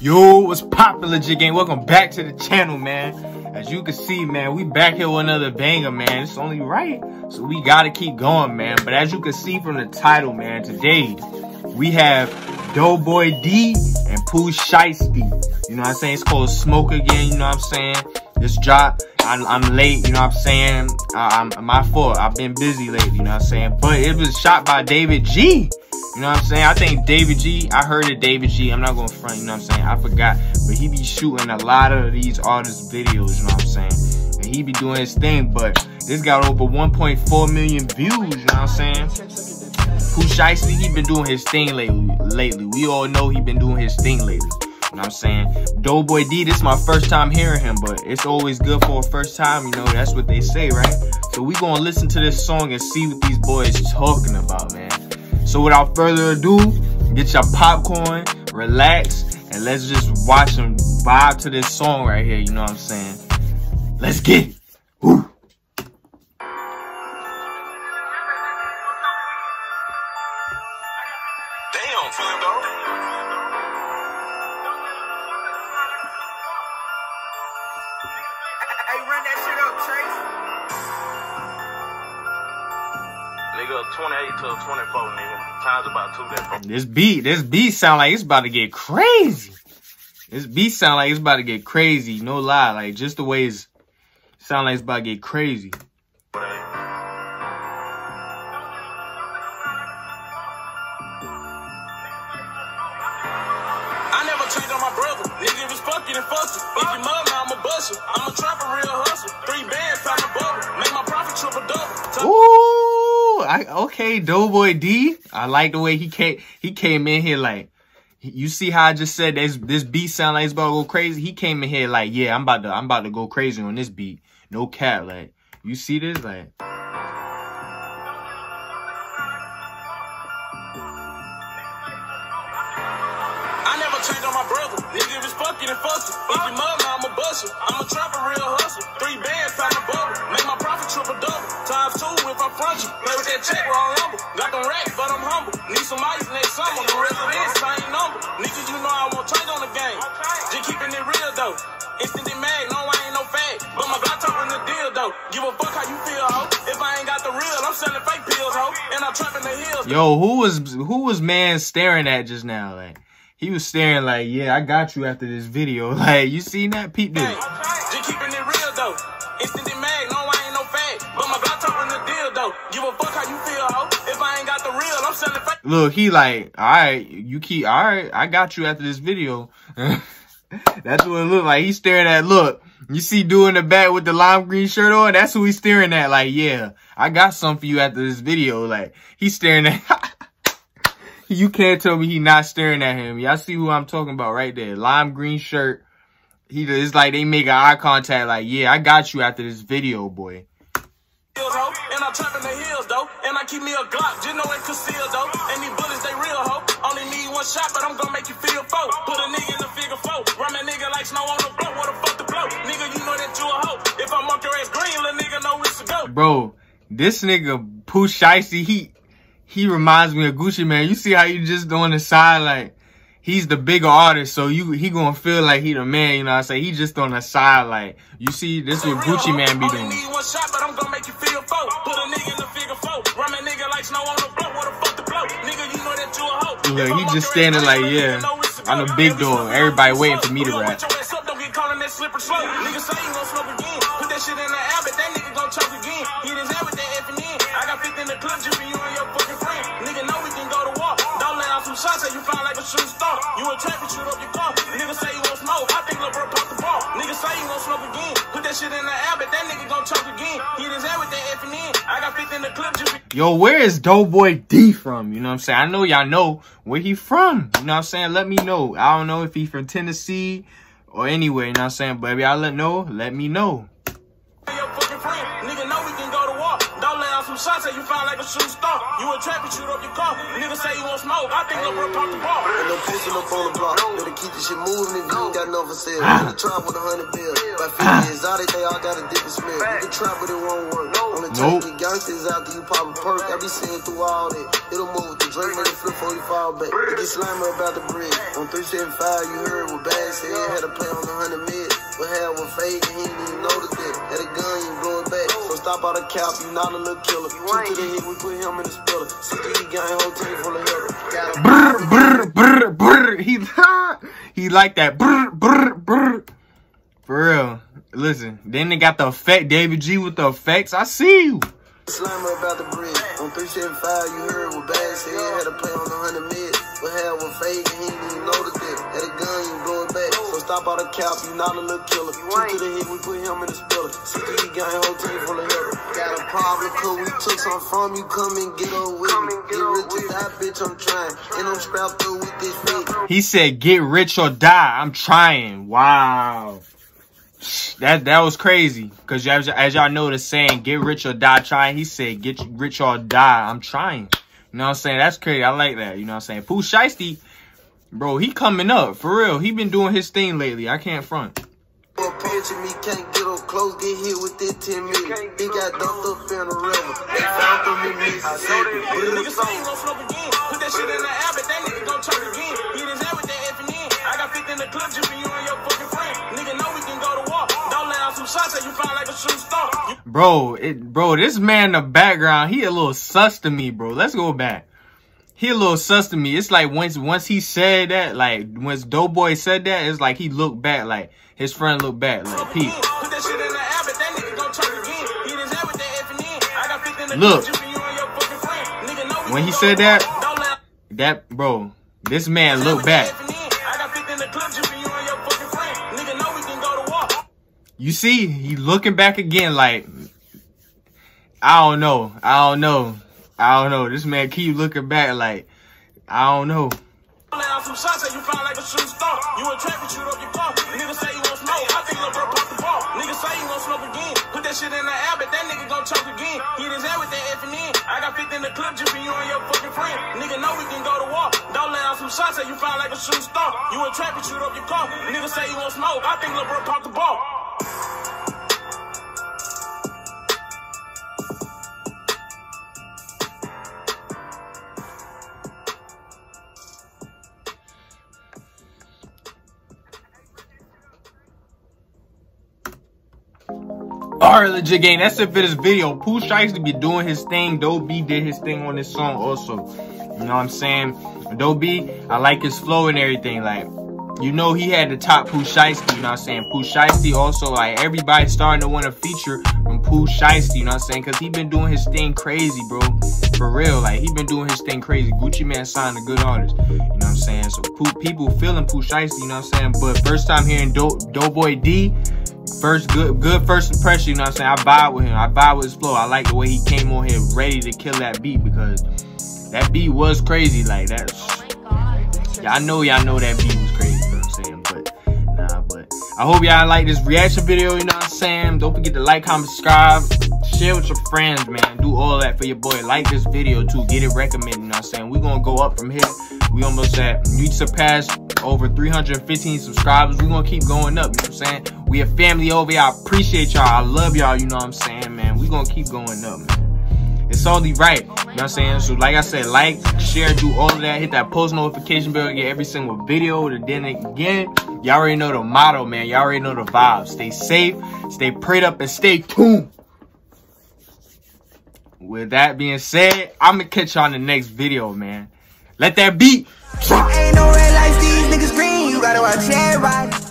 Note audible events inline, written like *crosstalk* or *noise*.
Yo, what's popular, J Gang? Welcome back to the channel, man. As you can see, man, we back here with another banger, man. It's only right, so we gotta keep going, man. But as you can see from the title, man, today we have Doughboy D and Pooh Shiesty. You know what I'm saying? It's called Smoke Again, you know what I'm saying? This drop, I'm, I'm late, you know what I'm saying? I, I'm my fault. I've been busy lately, you know what I'm saying? But it was shot by David G. You know what I'm saying? I think David G, I heard of David G. I'm not going to front, you know what I'm saying? I forgot. But he be shooting a lot of these artists' videos, you know what I'm saying? And he be doing his thing, but this got over 1.4 million views, you know what I'm saying? Pooh he been doing his thing lately. lately. We all know he been doing his thing lately. You know what I'm saying? Doughboy D, this is my first time hearing him, but it's always good for a first time, you know, that's what they say, right? So we gonna listen to this song and see what these boys talking about, man. So without further ado, get your popcorn, relax, and let's just watch them vibe to this song right here. You know what I'm saying? Let's get it. Woo. Damn, Fando. Hey, run that shit up, Trace. Nigga, 28 to 24, nigga. Times about two that. This beat, this beat sound like it's about to get crazy. This beat sound like it's about to get crazy. No lie, like just the way it's sound like it's about to get crazy. Okay, Doughboy D. I like the way he came. He came in here like, you see how I just said this. This beat sound like it's about to go crazy. He came in here like, yeah, I'm about to, I'm about to go crazy on this beat. No cap, like, you see this, like. I'm a trapper, real hustle. Three bands. I front you. Play with that check where I rumble. Got them racks, but I'm humble. Need some ice next summer. The rest of this, same number. Niggas, you know I won't change on the game. Just keeping it real, though. Instant and mad, no, I ain't no fag. But my God talking the deal, though. Give a fuck how you feel, ho. If I ain't got the real, I'm selling fake pills, ho. And I'm trapping the hills. Yo, who was who was man staring at just now? Like he was staring like, yeah, I got you after this video. *laughs* Like you seen that peep this? Just keeping it real though. Instant Look, he like, all right, you keep, all right, I got you after this video. *laughs* That's what it looked like. He's staring at. Look, you see, doing the back with the lime green shirt on. That's who he's staring at. Like, yeah, I got some for you after this video. Like, he's staring at. *laughs* you can't tell me he not staring at him. Y'all see who I'm talking about right there. Lime green shirt. He it's like they make eye contact. Like, yeah, I got you after this video, boy. Ho. And I'm trapping the hills though. And I keep me a Glock, just know it concealed though. And these bullets, they real, ho. Only need one shot, but I'm gonna make you feel four. Put a nigga in the figure four. Run that nigga like snow on the. What the fuck to blow? Nigga, you know that you a hoe. If I mark your ass green, little nigga know go. Bro, this nigga Pooh Shiesty, he he reminds me of Gucci Mane. You see how you just on the side like he's the bigger artist, so you he gonna feel like he the man, you know what I'm saying? He just on the side like you see this what Gucci Mane be doing. shot, but I'm gonna make you feel four. Put a nigga in the figure four. Run that nigga like snow on the blow. What the fuck to blow? Nigga, you know that you a hoe. Look, he just standing like, yeah, nigga know where to go. I'm the big dog. Everybody waiting for me to rap. Yo, where is Doughboy D from? You know what I'm saying? I know y'all know where he from. You know what I'm saying? Let me know. I don't know if he from Tennessee or anywhere, you know what I'm saying? But if y'all let know, let me know. your fucking friend. Nigga know we can go to war. Don't let out some shots, say you fly like a shooting star. You a shoot up your car. Nigga say you smoke. I think Lil' bro pop the ball. In the start posting up on the block. Better keep the shit moving if you ain't got nothing for sale. In the trap with a hundred bill. By 50 exotic, they all got a different smell. You can trap, but it won't work. On the Nope. take, get gangsters after you pop a perk. I be seeing through all that. It'll move with the Drake, make it flip 45 back. It get slimy about the bridge. On 375, you heard what bad said. Had a play on the 100 mid. But had one fake and he didn't even notice that. Had a gun, you blow it back. So stop all the cap, you not a little killer. Two to the hit, we put him in the spiller. CTE gang, whole team full of hell. Brr, brr, brr, brr. He, *laughs* he like that. Brr, brr, brr. For real. Listen, then they got the effect. David G with the effects. I see you. Slammer about the bridge. On 375, you heard what bad said. Had a play on 100 mid. But had one and he didn't even notice that. Had a gun, you blow it back. So stop all the cap, you not a little killer. Two to the hit, we put him in the spiller. CTE gang, whole team full problem, cause we took some from you. Come and get on with me. Get rich or die, bitch, I'm trying. And I'm strapped up with this fake. He said, "Get rich or die." I'm trying. Wow. That that was crazy. Cause as, as y'all know the saying, "Get rich or die trying." He said, "Get rich or die." I'm trying. You know what I'm saying? That's crazy. I like that. You know what I'm saying? Pooh Shiesty, bro, he coming up for real. He been doing his thing lately. I can't front. A picture me can't get up close, get hit with this 10 million. He got dumped up in the river. They found him in Mississippi. Nigga say he gon' smoke again. Put that shit in the air, but that nigga gon' choke again. Hit his head with that F and N. I got 50 in the clip just for you and your fucking friend. Nigga know we can go to war. Don't let out some shots that you find like a shooting star. Bro, it bro, this man in the background, he a little sus to me, bro. Let's go back. He a little sus to me. It's like once once he said that, like once Doughboy said that, it's like he looked back, like his friend looked back, like Pete. Put that shit in the air, but that nigga gon' choke again. Hit his head with that F and N. I got 50 in the Look. clip just for you and your fucking friend. Nigga know we When he said that. That bro, this man looked back. I got 50 in the clip just for you and your fucking friend. Nigga know we can go to war. You see, he looking back again, like I don't know, I don't know, I don't know. This man keep looking back, like I don't know. Let out some shots that you find like a shooting star. You a trap and shoot up your car. Nigga Alright, legit gang, that's it for this video. Pooh Shiesty be doing his thing. B did his thing on this song also. You know what I'm saying? Doe I like his flow and everything. Like, you know he had the top Pooh Shiesty, you know what I'm saying? Pooh Shiesty also, like, everybody starting to want to feature from Pooh Shiesty, you know what I'm saying? Because he been doing his thing crazy, bro. For real, like, he been doing his thing crazy. Gucci Mane signed a good artist, you know what I'm saying? So, Pooh, people feeling Pooh Shiesty, you know what I'm saying? But first time hearing Do- Doughboy D, First good good first impression, you know what I'm saying? I vibe with him. I vibe with his flow. I like the way he came on here ready to kill that beat because that beat was crazy. Like that oh Y'all know y'all know that beat was crazy, you know what I'm saying? But nah, but I hope y'all like this reaction video, you know what I'm saying? Don't forget to like, comment, subscribe, share with your friends, man. Do all that for your boy. Like this video too. Get it recommended, you know what I'm saying? We're gonna go up from here. We almost at we surpassed over 315 subscribers. We're gonna keep going up, you know what I'm saying? We a family over here. I appreciate y'all. I love y'all, you know what I'm saying, man. we gonna keep going up, man. It's only right, you know what I'm saying? So like I said, like, share, do all of that. Hit that post notification bell to get every single video. And then again, y'all already know the motto, man. Y'all already know the vibe. Stay safe, stay prayed up, and stay tuned. With that being said, I'm gonna catch y'all in the next video, man. Let that beat. Ain't no red lights, these niggas green, you gotta watch everybody.